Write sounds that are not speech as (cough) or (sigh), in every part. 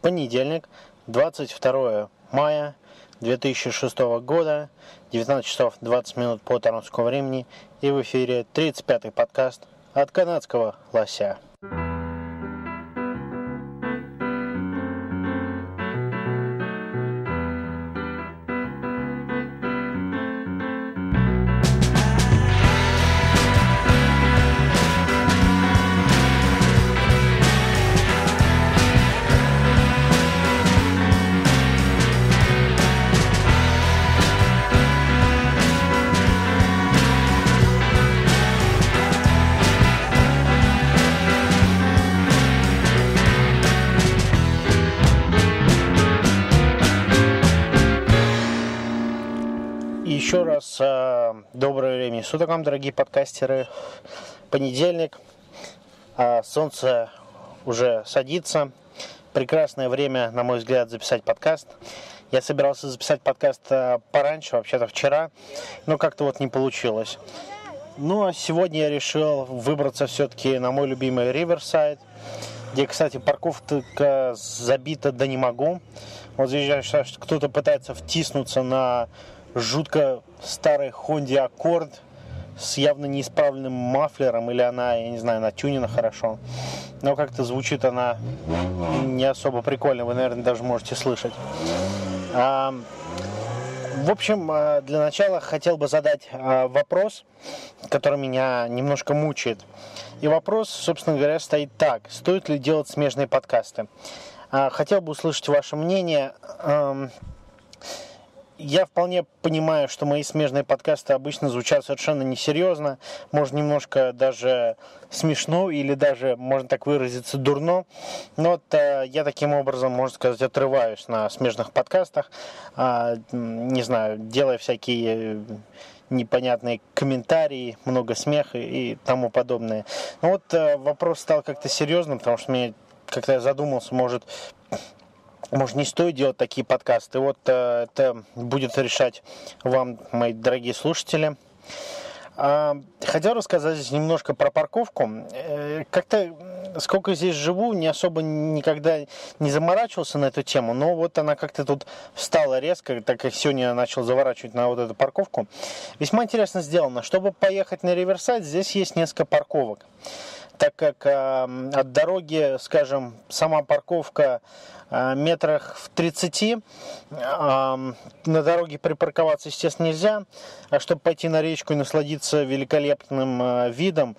понедельник, 22 мая 2006 года, 19 часов 20 минут по торонскому времени, и в эфире 35-й подкаст от канадского лося. Еще раз э, доброе время суток вам, дорогие подкастеры. Понедельник, э, солнце уже садится. Прекрасное время, на мой взгляд, записать подкаст. Я собирался записать подкаст э, пораньше, вообще-то вчера, но как-то вот не получилось. Ну а сегодня я решил выбраться все-таки на мой любимый Riverside, где, кстати, парковка забита да не могу. Вот здесь кто-то пытается втиснуться на жутко старой Honda Accord с явно неисправленным мафлером, или она, я не знаю, натюнена хорошо. Но как-то звучит она не особо прикольно, вы, наверное, даже можете слышать. А, в общем, а, для начала хотел бы задать а, вопрос, который меня немножко мучает. И вопрос, собственно говоря, стоит так. Стоит ли делать смежные подкасты? А, хотел бы услышать ваше мнение я вполне понимаю, что мои смежные подкасты обычно звучат совершенно несерьезно, может немножко даже смешно или даже, можно так выразиться, дурно. Но вот э, я таким образом, можно сказать, отрываюсь на смежных подкастах, э, не знаю, делая всякие непонятные комментарии, много смеха и тому подобное. Но вот э, вопрос стал как-то серьезным, потому что мне как-то я задумался, может, может, не стоит делать такие подкасты. Вот э, это будет решать вам, мои дорогие слушатели. А, хотел рассказать здесь немножко про парковку. Э, как-то сколько здесь живу, не особо никогда не заморачивался на эту тему, но вот она как-то тут встала резко, так как сегодня начал заворачивать на вот эту парковку. Весьма интересно сделано. Чтобы поехать на Риверсайд, здесь есть несколько парковок. Так как э, от дороги, скажем, сама парковка Э, метрах в 30. На дороге припарковаться, естественно, нельзя. А чтобы пойти на речку и насладиться великолепным э, видом,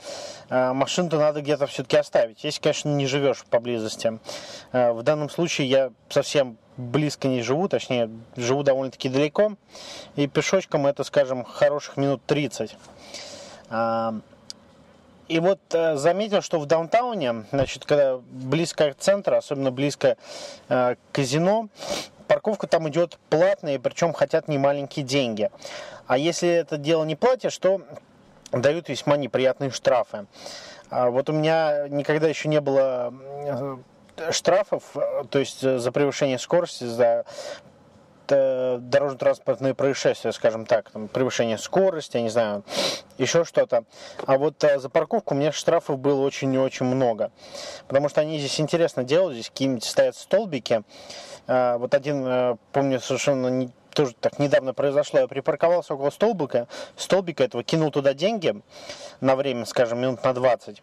э, машину-то надо где-то все-таки оставить. Если, конечно, не живешь поблизости. В данном случае я совсем близко не живу, точнее, живу довольно-таки далеко. И пешочком это, скажем, хороших минут 30. И вот э, заметил, что в даунтауне, значит, когда близко к центру, особенно близко э, к казино, парковка там идет платная, причем хотят немаленькие деньги. А если это дело не платишь, то дают весьма неприятные штрафы. А вот у меня никогда еще не было э, штрафов, то есть за превышение скорости, за дорожно-транспортные происшествия, скажем так, там, превышение скорости, я не знаю, еще что-то. А вот а, за парковку у меня штрафов было очень-очень много. Потому что они здесь интересно делают, здесь какие-нибудь стоят столбики. А, вот один, а, помню, совершенно не, тоже так недавно произошло, я припарковался около столбика, столбика этого, кинул туда деньги на время, скажем, минут на 20.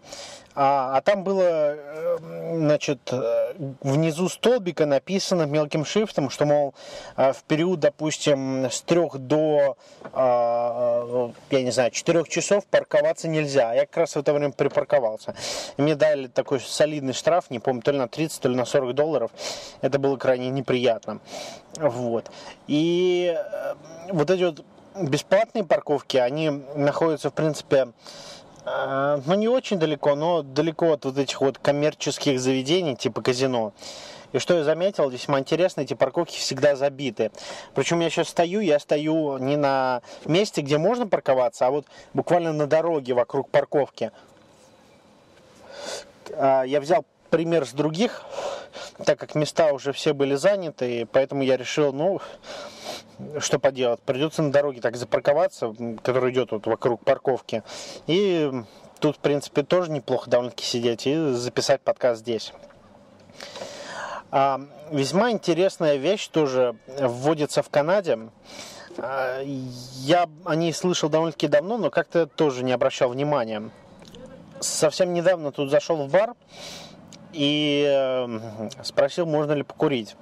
А, а там было, э, значит, э, внизу столбика написано мелким шрифтом, что, мол, э, в период, допустим, с трех до, а, я не знаю, четырех часов парковаться нельзя. Я как раз в это время припарковался. И мне дали такой солидный штраф, не помню, то ли на 30, то ли на 40 долларов. Это было крайне неприятно. Вот. И вот эти вот бесплатные парковки, они находятся, в принципе, а, ну, не очень далеко, но далеко от вот этих вот коммерческих заведений, типа казино. И что я заметил, весьма интересно, эти парковки всегда забиты. Причем я сейчас стою, я стою не на месте, где можно парковаться, а вот буквально на дороге вокруг парковки. А, я взял пример с других, так как места уже все были заняты, и поэтому я решил, ну, что поделать, придется на дороге так запарковаться, который идет вот вокруг парковки. И тут, в принципе, тоже неплохо довольно-таки сидеть и записать подкаст здесь. А, весьма интересная вещь тоже вводится в Канаде. А, я о ней слышал довольно-таки давно, но как-то тоже не обращал внимания. Совсем недавно тут зашел в бар, и э, спросил, можно ли покурить.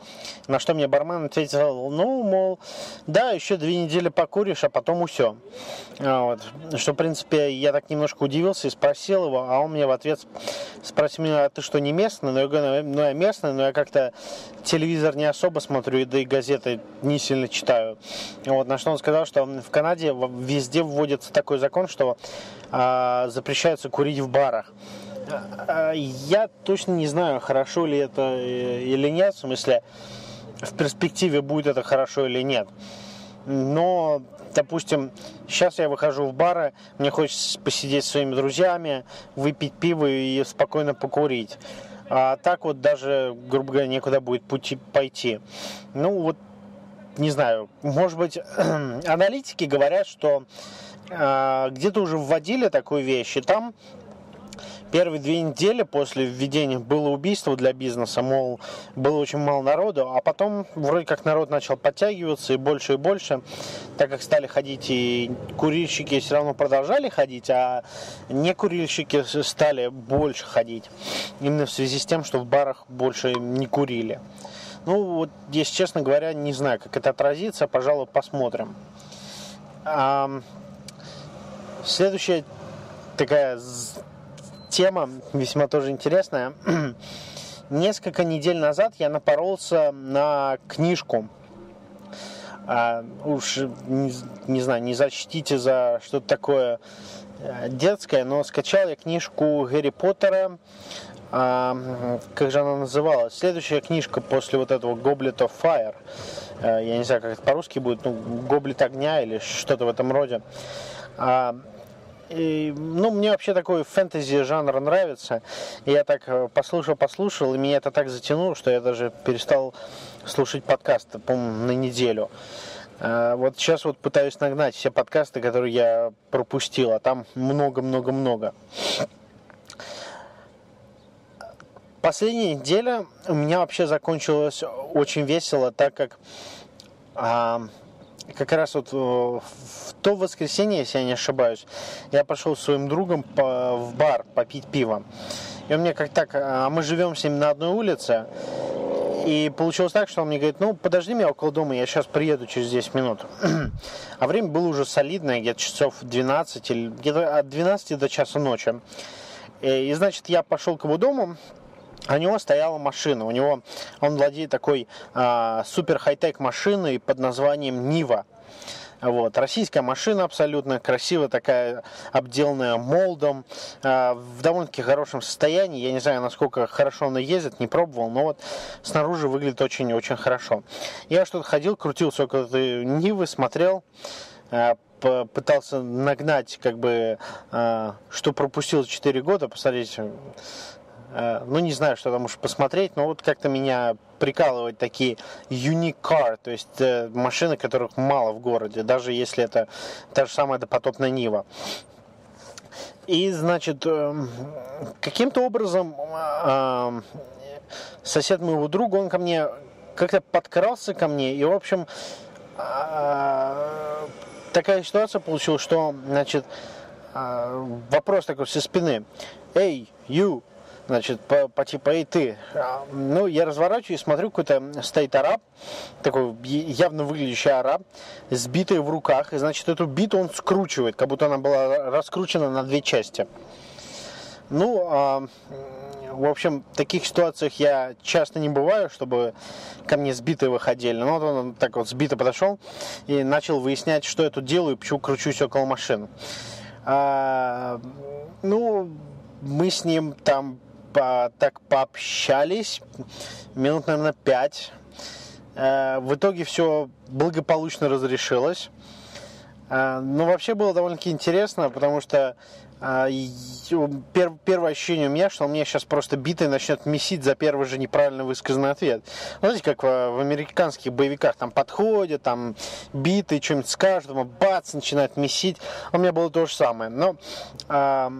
На что мне бармен ответил, ну, мол, да, еще две недели покуришь, а потом все. А, вот. Что, в принципе, я так немножко удивился и спросил его, а он мне в ответ спросил меня, а ты что, не местный? Ну, я говорю, ну, я местный, но я как-то телевизор не особо смотрю, да и газеты не сильно читаю. Вот. На что он сказал, что в Канаде везде вводится такой закон, что а, запрещается курить в барах. А, я точно не знаю, хорошо ли это э, или нет, в смысле, в перспективе будет это хорошо или нет. Но, допустим, сейчас я выхожу в бары, мне хочется посидеть со своими друзьями, выпить пиво и спокойно покурить. А так вот даже, грубо говоря, некуда будет пути пойти. Ну вот, не знаю, может быть, (clears throat) аналитики говорят, что э, где-то уже вводили такую вещь, и там первые две недели после введения было убийство для бизнеса, мол, было очень мало народу, а потом вроде как народ начал подтягиваться и больше и больше, так как стали ходить и курильщики все равно продолжали ходить, а не курильщики стали больше ходить. Именно в связи с тем, что в барах больше не курили. Ну, вот, если честно говоря, не знаю, как это отразится, пожалуй, посмотрим. А, следующая такая тема весьма тоже интересная. (clears throat) Несколько недель назад я напоролся на книжку. А, уж не, не знаю, не зачтите за что-то такое э, детское, но скачал я книжку Гарри Поттера. А, как же она называлась? Следующая книжка после вот этого Goblet of Fire. А, я не знаю, как это по-русски будет, ну, Гоблет огня или что-то в этом роде. А, и, ну, мне вообще такой фэнтези жанр нравится. Я так э, послушал, послушал, и меня это так затянуло, что я даже перестал слушать подкасты, по-моему, на неделю. А, вот сейчас вот пытаюсь нагнать все подкасты, которые я пропустил, а там много-много-много. Последняя неделя у меня вообще закончилась очень весело, так как а, как раз вот э, в то воскресенье, если я не ошибаюсь, я пошел с своим другом по, в бар попить пиво. И он мне как так, а мы живем с ним на одной улице, и получилось так, что он мне говорит, ну, подожди меня около дома, я сейчас приеду через 10 минут. (clears throat) а время было уже солидное, где-то часов 12, или где-то от 12 до часа ночи. И, и значит, я пошел к его дому, у него стояла машина. У него он владеет такой а, супер хай-тек машиной под названием Нива. Вот. Российская машина абсолютно красивая, такая обделанная молдом, э, в довольно-таки хорошем состоянии. Я не знаю, насколько хорошо она ездит, не пробовал, но вот снаружи выглядит очень-очень хорошо. Я что-то ходил, крутился около этой Нивы, смотрел, э, пытался нагнать, как бы, э, что пропустил 4 года, посмотреть Э, ну, не знаю, что там уж посмотреть, но вот как-то меня прикалывают такие unique car, то есть э, машины, которых мало в городе, даже если это та же самая допотопная Нива. И, значит, э, каким-то образом сосед моего друга, он ко мне как-то подкрался ко мне, и, в общем, такая ситуация получилась, что, значит, вопрос такой со спины. Эй, you, значит, по, по типа, эй, ты. А, ну, я разворачиваюсь, смотрю, какой-то стоит араб, такой явно выглядящий араб, с битой в руках, и, значит, эту биту он скручивает, как будто она была раскручена на две части. Ну, а, в общем, в таких ситуациях я часто не бываю, чтобы ко мне сбитые выходили. Ну, вот он так вот сбито подошел и начал выяснять, что я тут делаю, почему кручусь около машины. А, ну, мы с ним там по, так пообщались, минут, наверное, пять. Э, в итоге все благополучно разрешилось. Э, но вообще было довольно-таки интересно, потому что а, первое ощущение у меня, что он меня сейчас просто битый начнет месить за первый же неправильно высказанный ответ. Знаете, как в, американских боевиках там подходят, там битый что-нибудь скажет, там бац, начинает месить. У меня было то же самое. Но а,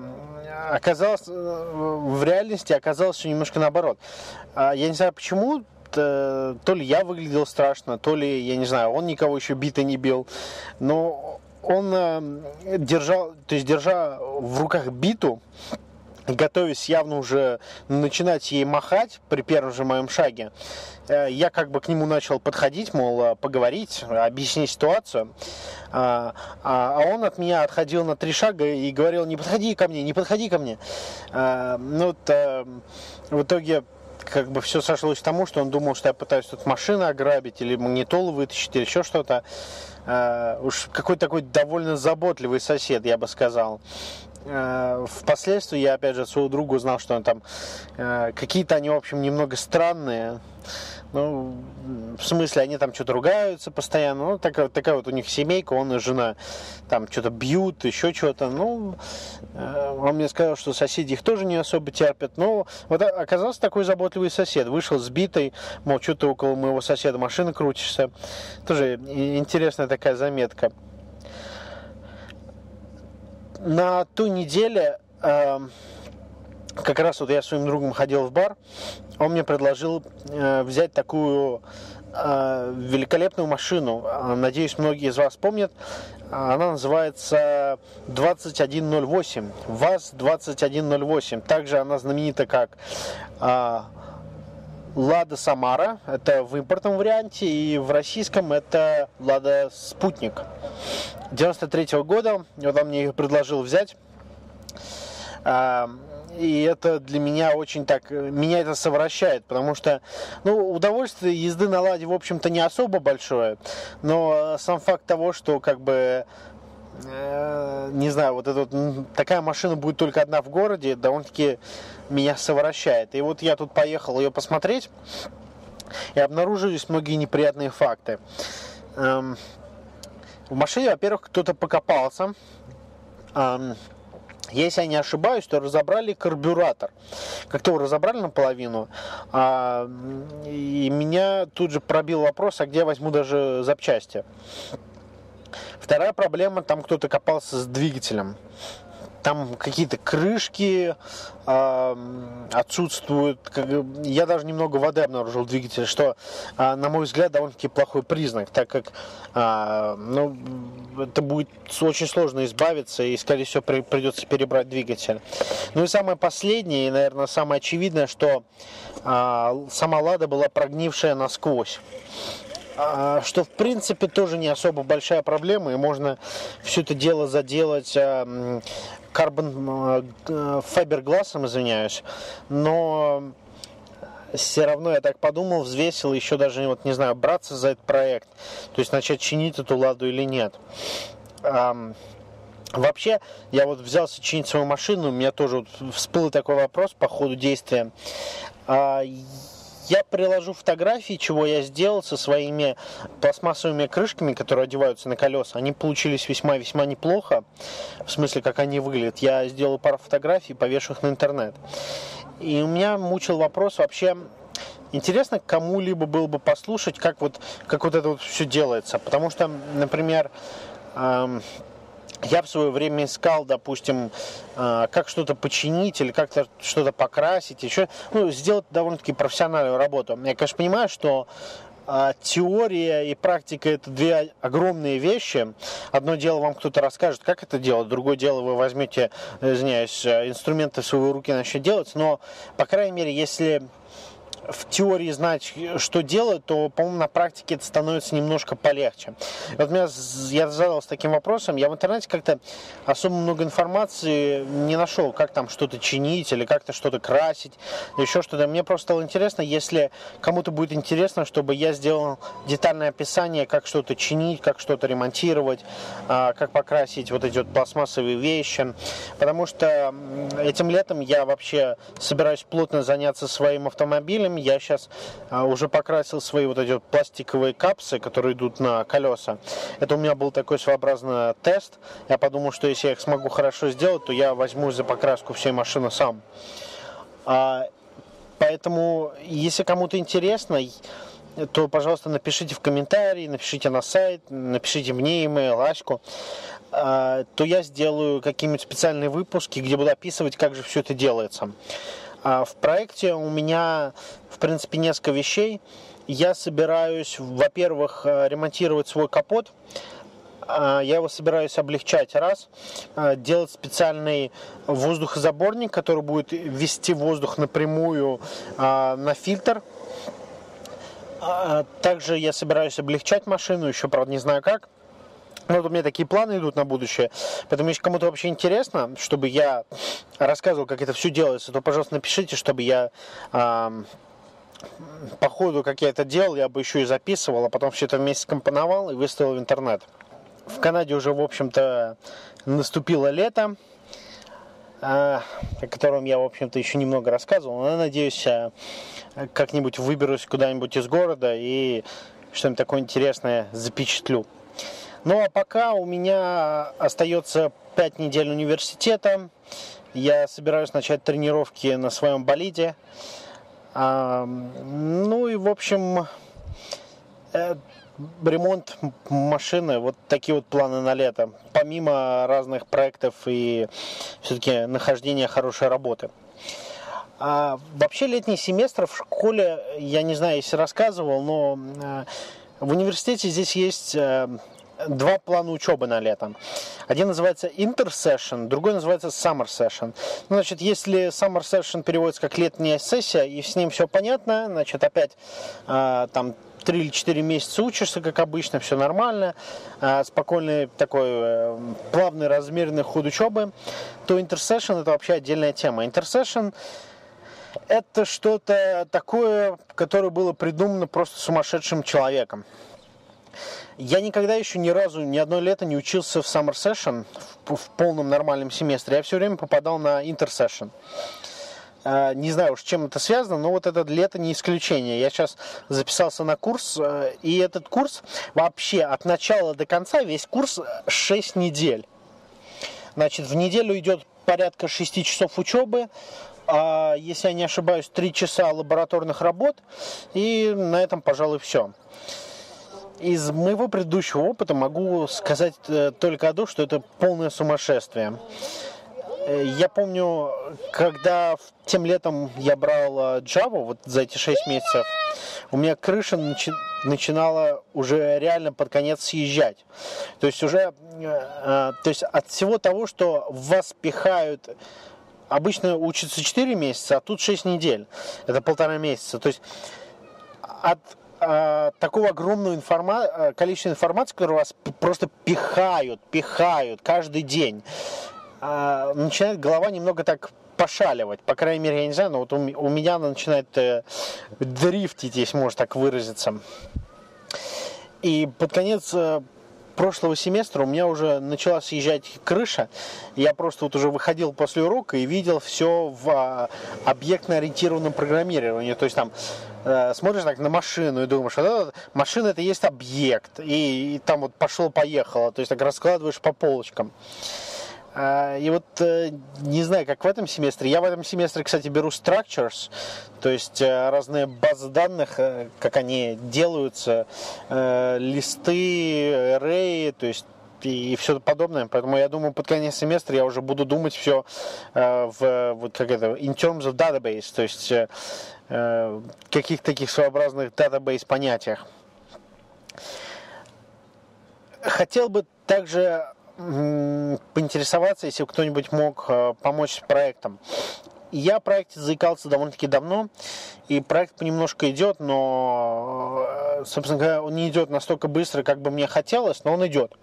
оказалось, в реальности оказалось все немножко наоборот. А, я не знаю почему, э, то ли я выглядел страшно, то ли, я не знаю, он никого еще битой не бил. Но он э, держал, то есть держа в руках биту, готовясь явно уже начинать ей махать при первом же моем шаге, э, я как бы к нему начал подходить, мол, поговорить, объяснить ситуацию. А, а, а он от меня отходил на три шага и говорил, не подходи ко мне, не подходи ко мне. Ну, вот, в итоге как бы все сошлось к тому, что он думал, что я пытаюсь тут машины ограбить или магнитолу вытащить или еще что-то. Uh, уж какой такой довольно заботливый сосед, я бы сказал. Uh, впоследствии я опять же своего друга узнал, что он там uh, какие-то они, в общем, немного странные. Ну, в смысле, они там что-то ругаются постоянно. Ну, такая, такая вот у них семейка, он и жена там что-то бьют, еще что-то. Ну, э, он мне сказал, что соседи их тоже не особо терпят. Но вот оказался такой заботливый сосед. Вышел сбитый, мол, что ты около моего соседа машины крутишься. Тоже интересная такая заметка. На ту неделе э, как раз вот я своим другом ходил в бар, он мне предложил э, взять такую э, великолепную машину. Надеюсь, многие из вас помнят. Она называется 2108, ВАЗ-2108. Также она знаменита как э, Лада Самара, это в импортном варианте, и в российском это Лада Спутник. 93 -го года, вот он мне их предложил взять и это для меня очень так, меня это совращает, потому что, ну, удовольствие езды на Ладе, в общем-то, не особо большое, но сам факт того, что, как бы, э, не знаю, вот эта вот, такая машина будет только одна в городе, довольно-таки меня совращает. И вот я тут поехал ее посмотреть, и обнаружились многие неприятные факты. Эм, в машине, во-первых, кто-то покопался, эм, если я не ошибаюсь, то разобрали карбюратор. Как-то его разобрали наполовину, а, и меня тут же пробил вопрос, а где я возьму даже запчасти. Вторая проблема, там кто-то копался с двигателем там какие-то крышки э, отсутствуют. Я даже немного воды обнаружил в двигателе, что, э, на мой взгляд, довольно-таки плохой признак, так как э, ну, это будет очень сложно избавиться, и, скорее всего, при, придется перебрать двигатель. Ну и самое последнее, и, наверное, самое очевидное, что э, сама Лада была прогнившая насквозь что в принципе тоже не особо большая проблема, и можно все это дело заделать карбон файберглассом, извиняюсь, но все равно я так подумал, взвесил, еще даже вот не знаю, браться за этот проект, то есть начать чинить эту ладу или нет. Вообще, я вот взялся чинить свою машину, у меня тоже вот всплыл такой вопрос по ходу действия. Я приложу фотографии, чего я сделал со своими пластмассовыми крышками, которые одеваются на колеса. Они получились весьма-весьма неплохо, в смысле, как они выглядят. Я сделал пару фотографий, повешу их на интернет. И у меня мучил вопрос вообще, интересно кому-либо было бы послушать, как вот, как вот это вот все делается. Потому что, например, эм, я в свое время искал, допустим, а, как что-то починить или как-то что-то покрасить, еще, ну, сделать довольно-таки профессиональную работу. Я, конечно, понимаю, что а, теория и практика это две огромные вещи. Одно дело вам кто-то расскажет, как это делать, другое дело вы возьмете, извиняюсь, инструменты в свои руки и начнете делать. Но, по крайней мере, если в теории знать, что делать, то, по-моему, на практике это становится немножко полегче. Вот меня, я задался таким вопросом, я в интернете как-то особо много информации не нашел, как там что-то чинить или как-то что-то красить, еще что-то. Мне просто стало интересно, если кому-то будет интересно, чтобы я сделал детальное описание, как что-то чинить, как что-то ремонтировать, а, как покрасить вот эти вот пластмассовые вещи. Потому что этим летом я вообще собираюсь плотно заняться своим автомобилем, я сейчас а, уже покрасил свои вот эти вот пластиковые капсы, которые идут на колеса. Это у меня был такой своеобразный тест. Я подумал, что если я их смогу хорошо сделать, то я возьму за покраску всей машины сам. А, поэтому, если кому-то интересно, то, пожалуйста, напишите в комментарии, напишите на сайт, напишите мне имейл, Аську, а, то я сделаю какие-нибудь специальные выпуски, где буду описывать, как же все это делается. А в проекте у меня, в принципе, несколько вещей. Я собираюсь, во-первых, э, ремонтировать свой капот. А, я его собираюсь облегчать. Раз, а, делать специальный воздухозаборник, который будет вести воздух напрямую а, на фильтр. Также я собираюсь облегчать машину, еще, правда, не знаю как. Ну, вот у меня такие планы идут на будущее. Поэтому, если кому-то вообще интересно, чтобы я рассказывал, как это все делается, то, пожалуйста, напишите, чтобы я э, по ходу, как я это делал, я бы еще и записывал, а потом все это вместе скомпоновал и выставил в интернет. В Канаде уже, в общем-то, наступило лето, о котором я, в общем-то, еще немного рассказывал. Но я надеюсь, э, как-нибудь выберусь куда-нибудь из города и что-нибудь такое интересное запечатлю. Ну а пока у меня остается 5 недель университета. Я собираюсь начать тренировки на своем болиде. Ну и, в общем, э, ремонт машины, вот такие вот планы на лето. Помимо разных проектов и все-таки нахождения хорошей работы. А вообще летний семестр в школе, я не знаю, если рассказывал, но э, в университете здесь есть э, два плана учебы на лето. Один называется Intersession, другой называется Summer Session. Ну, значит, если Summer Session переводится как летняя сессия, и с ним все понятно, значит, опять э, там 3 или 4 месяца учишься, как обычно, все нормально, а, спокойный такой э, плавный, размеренный ход учебы, то интерсешн это вообще отдельная тема. Интерсешн это что-то такое, которое было придумано просто сумасшедшим человеком. Я никогда еще ни разу, ни одно лето не учился в Summer Session, в, в полном нормальном семестре. Я все время попадал на Intersession. А, не знаю уж, чем это связано, но вот это лето не исключение. Я сейчас записался на курс, э, и этот курс вообще от начала до конца, весь курс 6 недель. Значит, в неделю идет порядка 6 часов учебы, а, если я не ошибаюсь, 3 часа лабораторных работ, и на этом, пожалуй, все. Из моего предыдущего опыта могу сказать э, только одно, что это полное сумасшествие. Э, я помню, когда тем летом я брал э, Java, вот за эти 6 месяцев, у меня крыша начи начинала уже реально под конец съезжать. То есть уже, то есть от всего того, что вас пихают обычно учатся 4 месяца, а тут 6 недель. Это полтора месяца. То есть от э, такого огромного информа- количества информации, которую вас просто пихают, пихают каждый день а, начинает голова немного так пошаливать. По крайней мере, я не знаю, но вот у, у меня она начинает э, дрифтить, если можно так выразиться. И под конец э, прошлого семестра у меня уже начала съезжать крыша. Я просто вот уже выходил после урока и видел все в а, объектно-ориентированном программировании. То есть там э, смотришь так на машину и думаешь, а, машина это есть объект. И, и там вот пошло-поехало. То есть так раскладываешь по полочкам. А, и вот э, не знаю, как в этом семестре. Я в этом семестре, кстати, беру structures, то есть э, разные базы данных, э, как они делаются, листы, array, то есть и все подобное. Поэтому я думаю, под конец семестра я уже буду думать все в вот как это in terms of database, то есть каких-то таких своеобразных database понятиях. Хотел бы также поинтересоваться, если кто-нибудь мог э, помочь с проектом. Я о проекте заикался довольно-таки давно, и проект понемножку идет, но, э, собственно говоря, он не идет настолько быстро, как бы мне хотелось, но он идет.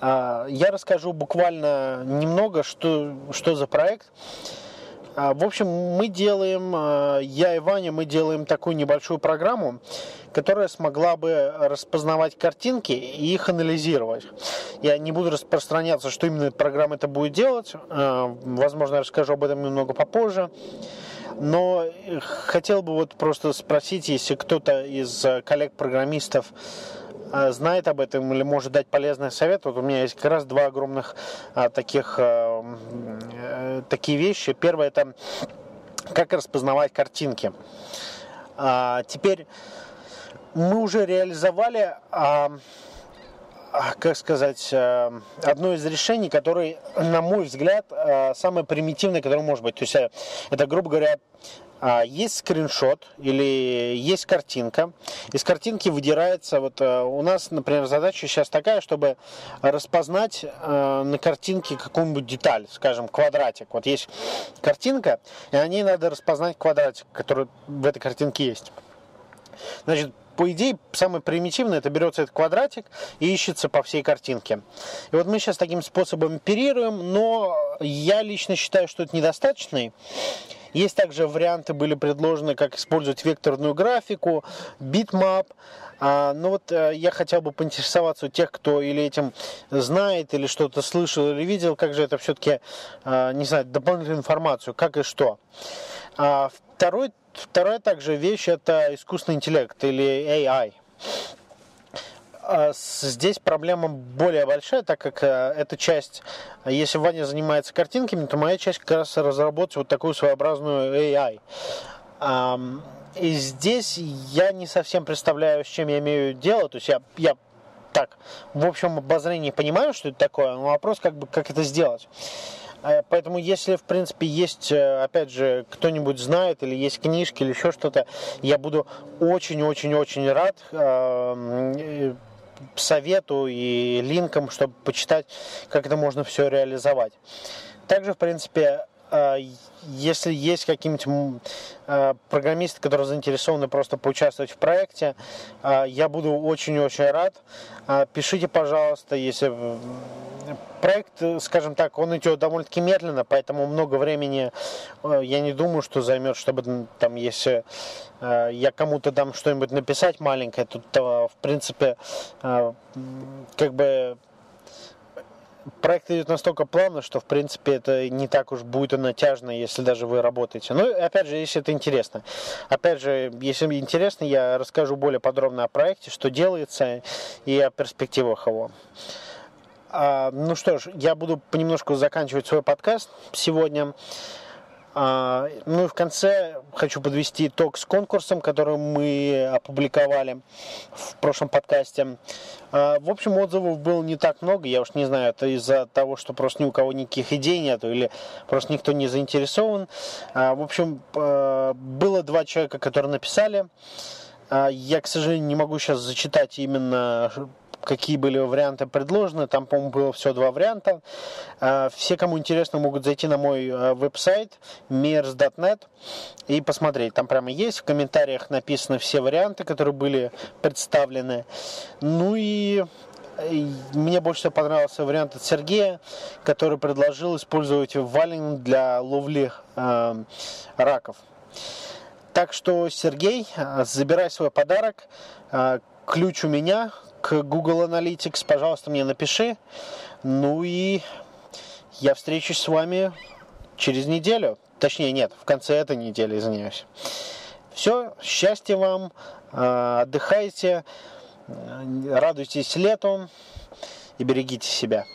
А, я расскажу буквально немного, что, что за проект. А, в общем, мы делаем, а, я и Ваня, мы делаем такую небольшую программу, которая смогла бы распознавать картинки и их анализировать. Я не буду распространяться, что именно программа это будет делать. А, возможно, я расскажу об этом немного попозже. Но хотел бы вот просто спросить, если кто-то из коллег-программистов а, знает об этом или может дать полезный совет. Вот у меня есть как раз два огромных таких э, такие вещи. Первое это как распознавать картинки. А, теперь мы уже реализовали а, как сказать, э, одно из решений, которое, на мой взгляд, э, самое примитивное, которое может быть. То есть это, грубо говоря, есть скриншот или есть картинка. Из картинки выдирается, вот у нас, например, задача сейчас такая, чтобы распознать на картинке какую-нибудь деталь, скажем, квадратик. Вот есть картинка, и на ней надо распознать квадратик, который в этой картинке есть. Значит, по идее, самое примитивное, это берется этот квадратик и ищется по всей картинке. И вот мы сейчас таким способом оперируем, но я лично считаю, что это недостаточный. Есть также варианты, были предложены, как использовать векторную графику, bitmap. А, ну вот э, я хотел бы поинтересоваться у тех, кто или этим знает, или что-то слышал, или видел, как же это все-таки, а, не знаю, дополнительную информацию, как и что. А, второй Вторая также вещь – это искусственный интеллект или AI. А здесь проблема более большая, так как э, эта часть, если Ваня занимается картинками, то моя часть как раз разработать вот такую своеобразную AI. И здесь я не совсем представляю, с чем я имею дело. То есть я, я так, в общем обозрении понимаю, что это такое, но вопрос, как бы, как это сделать. А, поэтому, если, в принципе, есть, э, опять же, кто-нибудь знает, или есть книжки, или еще что-то, я буду очень-очень-очень рад э, совету и линкам, чтобы почитать, как это можно все реализовать. Также, в принципе, а, если есть какие-нибудь а, программисты, которые заинтересованы просто поучаствовать в проекте, а, я буду очень-очень рад. Пишите, пожалуйста, если проект, скажем так, он идет довольно-таки медленно, поэтому много времени я не думаю, что займет, чтобы там, если я кому-то дам что-нибудь написать маленькое, тут, в принципе, как бы проект идет настолько плавно, что, в принципе, это не так уж будет натяжно, если даже вы работаете. Ну, опять же, если это интересно. Опять же, если интересно, я расскажу более подробно о проекте, что делается и о перспективах его. А, ну что ж, я буду понемножку заканчивать свой подкаст сегодня. А, ну и в конце хочу подвести итог с конкурсом, который мы опубликовали в прошлом подкасте. А, в общем, отзывов было не так много, я уж не знаю, это из-за того, что просто ни у кого никаких идей нету или просто никто не заинтересован. А, в общем, было два человека, которые написали. Я, к сожалению, не могу сейчас зачитать именно какие были варианты предложены. Там, по-моему, было все два варианта. А, все, кому интересно, могут зайти на мой а, веб-сайт mers.net и посмотреть. Там прямо есть. В комментариях написаны все варианты, которые были представлены. Ну и мне больше всего понравился вариант от Сергея, который предложил использовать валинг для ловли э, раков. Так что, Сергей, забирай свой подарок. Ключ у меня, к Google Analytics, пожалуйста, мне напиши. Ну и я встречусь с вами через неделю. Точнее, нет, в конце этой недели, извиняюсь. Все, счастья вам, а, отдыхайте, радуйтесь лету и берегите себя.